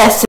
best